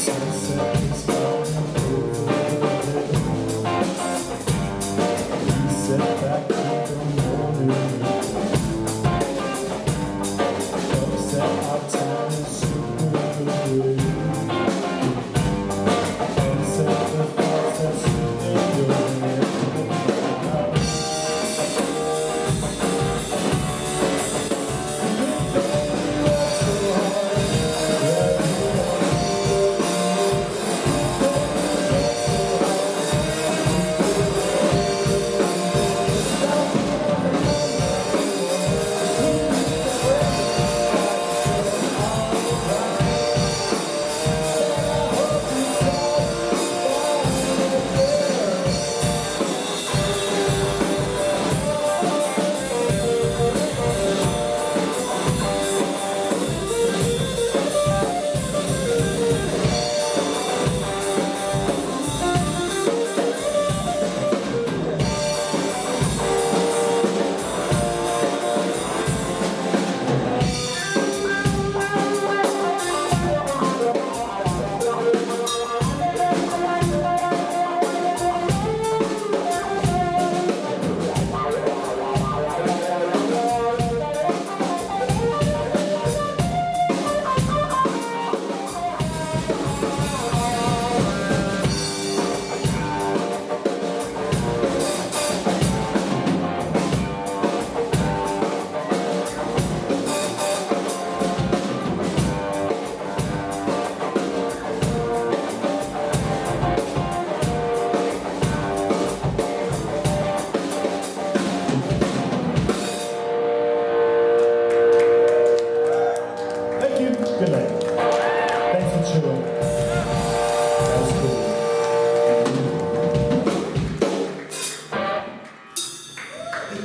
Sunset is gone.